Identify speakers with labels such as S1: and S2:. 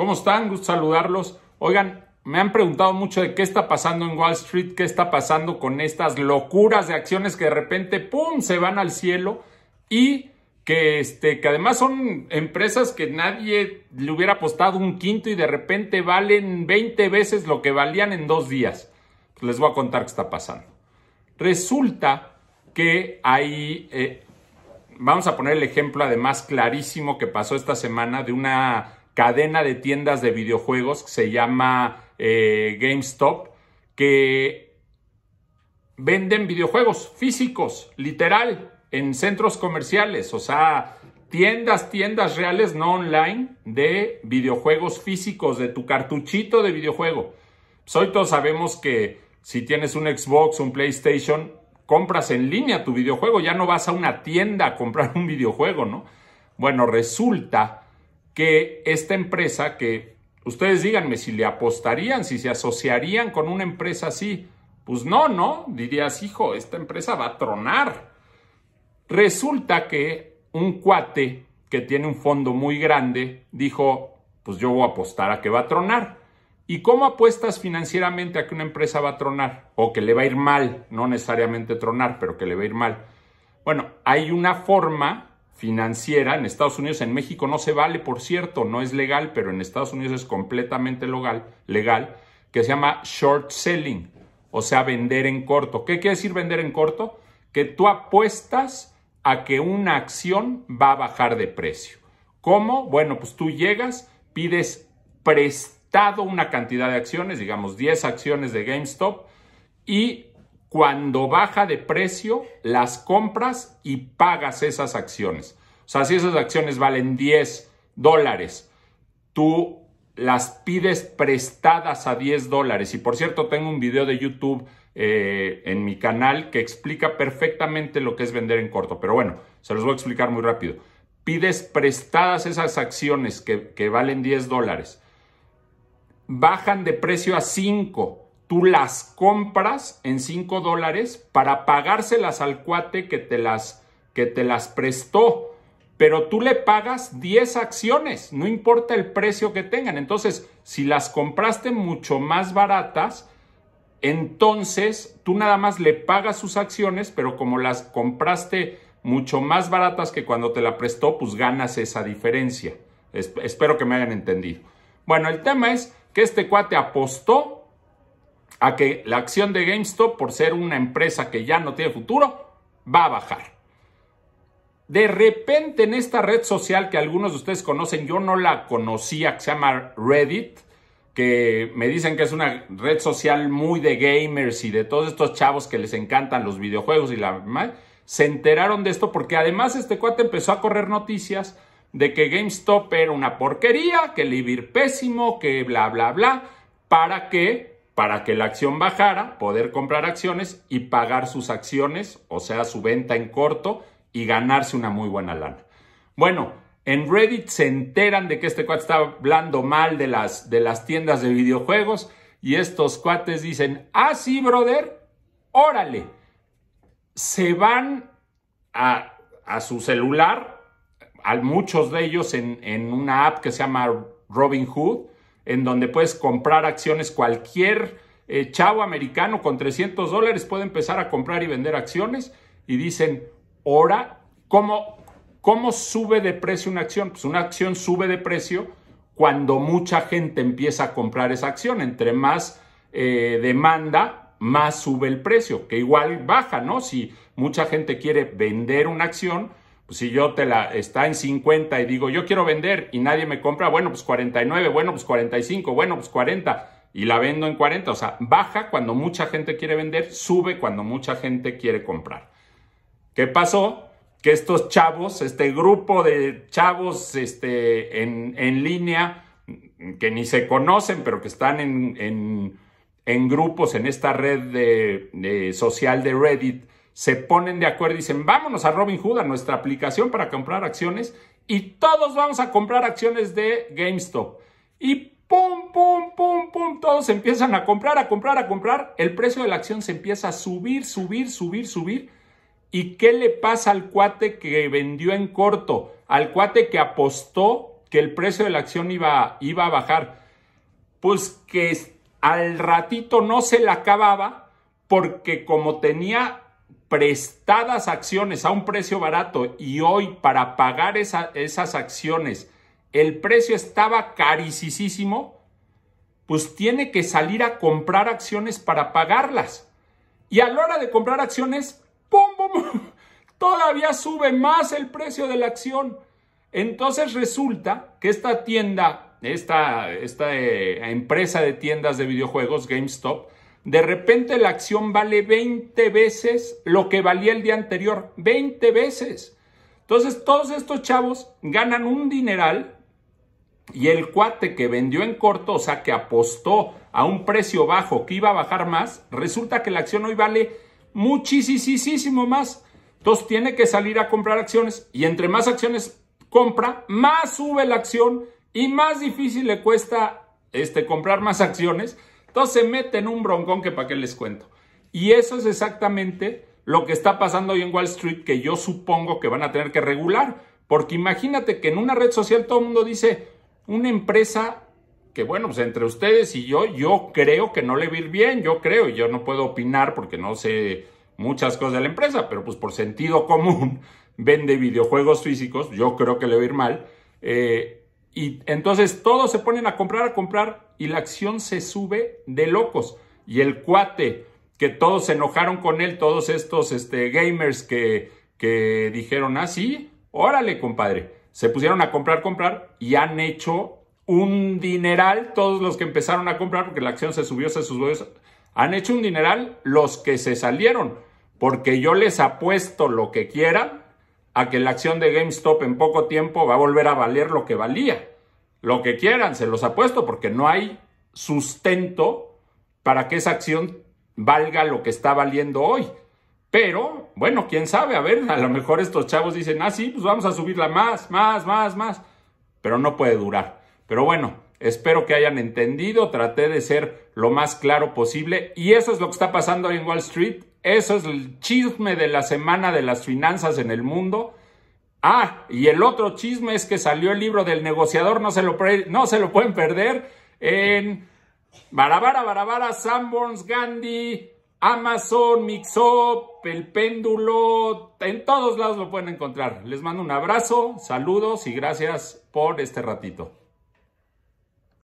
S1: ¿Cómo están? Gusto saludarlos. Oigan, me han preguntado mucho de qué está pasando en Wall Street, qué está pasando con estas locuras de acciones que de repente, ¡pum!, se van al cielo y que, este, que además son empresas que nadie le hubiera apostado un quinto y de repente valen 20 veces lo que valían en dos días. Pues les voy a contar qué está pasando. Resulta que hay, eh, vamos a poner el ejemplo además clarísimo que pasó esta semana de una cadena de tiendas de videojuegos que se llama eh, GameStop, que venden videojuegos físicos, literal, en centros comerciales, o sea, tiendas, tiendas reales, no online, de videojuegos físicos, de tu cartuchito de videojuego. Pues hoy todos sabemos que si tienes un Xbox, un PlayStation, compras en línea tu videojuego, ya no vas a una tienda a comprar un videojuego, ¿no? Bueno, resulta que esta empresa que ustedes díganme si le apostarían, si se asociarían con una empresa así, pues no, no, dirías, hijo, esta empresa va a tronar. Resulta que un cuate que tiene un fondo muy grande dijo, pues yo voy a apostar a que va a tronar. ¿Y cómo apuestas financieramente a que una empresa va a tronar? O que le va a ir mal, no necesariamente tronar, pero que le va a ir mal. Bueno, hay una forma financiera en Estados Unidos, en México no se vale, por cierto, no es legal, pero en Estados Unidos es completamente legal, legal que se llama short selling, o sea, vender en corto. ¿Qué quiere decir vender en corto? Que tú apuestas a que una acción va a bajar de precio. ¿Cómo? Bueno, pues tú llegas, pides prestado una cantidad de acciones, digamos 10 acciones de GameStop, y cuando baja de precio, las compras y pagas esas acciones. O sea, si esas acciones valen 10 dólares, tú las pides prestadas a 10 dólares. Y por cierto, tengo un video de YouTube eh, en mi canal que explica perfectamente lo que es vender en corto. Pero bueno, se los voy a explicar muy rápido. Pides prestadas esas acciones que, que valen 10 dólares. Bajan de precio a 5 tú las compras en 5 dólares para pagárselas al cuate que te las, que te las prestó. Pero tú le pagas 10 acciones, no importa el precio que tengan. Entonces, si las compraste mucho más baratas, entonces tú nada más le pagas sus acciones, pero como las compraste mucho más baratas que cuando te la prestó, pues ganas esa diferencia. espero que me hayan entendido. Bueno, el tema es que este cuate apostó a que la acción de GameStop, por ser una empresa que ya no tiene futuro, va a bajar. De repente en esta red social que algunos de ustedes conocen, yo no la conocía, que se llama Reddit, que me dicen que es una red social muy de gamers y de todos estos chavos que les encantan los videojuegos y la se enteraron de esto porque además este cuate empezó a correr noticias de que GameStop era una porquería, que iba pésimo, que bla, bla, bla, para que para que la acción bajara, poder comprar acciones y pagar sus acciones, o sea, su venta en corto y ganarse una muy buena lana. Bueno, en Reddit se enteran de que este cuate está hablando mal de las, de las tiendas de videojuegos y estos cuates dicen, ah, sí, brother, órale. Se van a, su celular, a muchos de ellos en, en una app que se llama Robinhood, en donde puedes comprar acciones cualquier eh, chavo americano con 300 dólares puede empezar a comprar y vender acciones y dicen, ahora, ¿cómo, ¿cómo sube de precio una acción? Pues una acción sube de precio cuando mucha gente empieza a comprar esa acción. Entre más eh, demanda, más sube el precio, que igual baja, ¿no? Si mucha gente quiere vender una acción, si yo te la está en 50 y digo, yo quiero vender y nadie me compra, bueno, pues 49, bueno, pues 45, bueno, pues 40 y la vendo en 40. O sea, baja cuando mucha gente quiere vender, sube cuando mucha gente quiere comprar. ¿Qué pasó? Que estos chavos, este grupo de chavos este, en, línea, que ni se conocen, pero que están en, grupos en esta red de social de Reddit, se ponen de acuerdo y dicen, vámonos a Robinhood, a nuestra aplicación para comprar acciones y todos vamos a comprar acciones de GameStop. Y pum, pum, pum, pum, todos empiezan a comprar, a comprar, a comprar. El precio de la acción se empieza a subir, subir, subir, subir. ¿Y qué le pasa al cuate que vendió en corto? Al cuate que apostó que el precio de la acción iba, iba a bajar? Pues que al ratito no se la acababa porque como tenía prestadas acciones a un precio barato y hoy para pagar esas acciones el precio estaba carísimo, pues tiene que salir a comprar acciones para pagarlas. Y a la hora de comprar acciones, ¡pum! Todavía sube más el precio de la acción. Entonces resulta que esta tienda, esta, esta eh, empresa de tiendas de videojuegos, GameStop, de repente la acción vale 20 veces lo que valía el día anterior. 20 veces. Entonces todos estos chavos ganan un dineral y el cuate que vendió en corto, o sea, que apostó a un precio bajo que iba a bajar más, resulta que la acción hoy vale muchísimo más. Entonces tiene que salir a comprar acciones y entre más acciones compra, más sube la acción y más difícil le cuesta este, comprar más acciones. Entonces se mete en un broncón que para qué les cuento. Y eso es exactamente lo que está pasando hoy en Wall Street que yo supongo que van a tener que regular. Porque imagínate que en una red social todo el mundo dice, una empresa que bueno, pues entre ustedes y yo, yo creo que no le va a ir bien, yo creo, y yo no puedo opinar porque no sé muchas cosas de la empresa, pero pues por sentido común vende videojuegos físicos, yo creo que le va a ir mal. Eh, y entonces todos se ponen a comprar, a comprar, y la acción se sube de locos. Y el cuate, que todos se enojaron con él, todos estos este, gamers que, que dijeron, ah, sí, órale, compadre se pusieron a comprar, comprar y han hecho un dineral todos los que empezaron a comprar porque la acción se subió, se subió. Han hecho un dineral los que se salieron porque yo les apuesto lo que quieran a que la acción de GameStop en poco tiempo va a volver a valer lo que valía. Lo que quieran, se los apuesto porque no hay sustento para que esa acción valga lo que está valiendo hoy. Pero, bueno, quién sabe, a ver, a lo mejor estos chavos dicen, ah, sí, pues vamos a subirla más, más, más, más. Pero no puede durar. Pero bueno, espero que hayan entendido, traté de ser lo más claro posible. Y eso es lo que está pasando hoy en Wall Street. Eso es el chisme de la semana de las finanzas en el mundo. Ah, y el otro chisme es que salió el libro del negociador, no se lo, no se lo pueden perder, en Barabara, Barabara, Sanborns, Gandhi, Amazon, Mixup, El Péndulo, en todos lados lo pueden encontrar. Les mando un abrazo, saludos y gracias por este ratito.